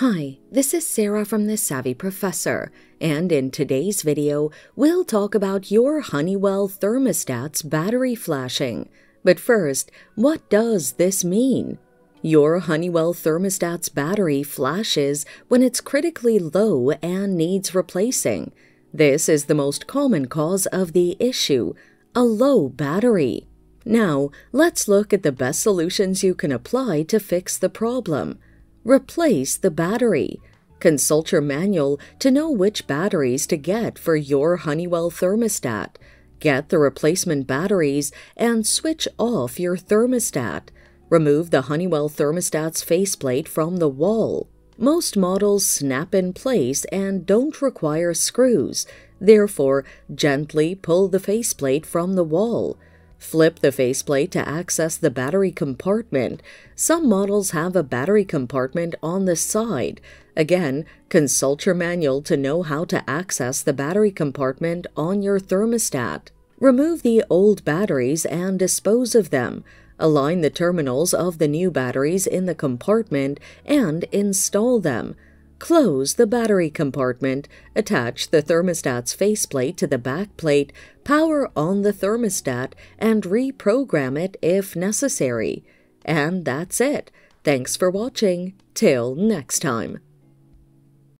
Hi, this is Sarah from The Savvy Professor, and in today's video, we'll talk about your Honeywell thermostat's battery flashing. But first, what does this mean? Your Honeywell thermostat's battery flashes when it's critically low and needs replacing. This is the most common cause of the issue, a low battery. Now, let's look at the best solutions you can apply to fix the problem. Replace the battery. Consult your manual to know which batteries to get for your Honeywell thermostat. Get the replacement batteries and switch off your thermostat. Remove the Honeywell thermostat's faceplate from the wall. Most models snap in place and don't require screws. Therefore, gently pull the faceplate from the wall. Flip the faceplate to access the battery compartment. Some models have a battery compartment on the side. Again, consult your manual to know how to access the battery compartment on your thermostat. Remove the old batteries and dispose of them. Align the terminals of the new batteries in the compartment and install them. Close the battery compartment, attach the thermostat's faceplate to the backplate, power on the thermostat, and reprogram it if necessary. And that's it. Thanks for watching. Till next time.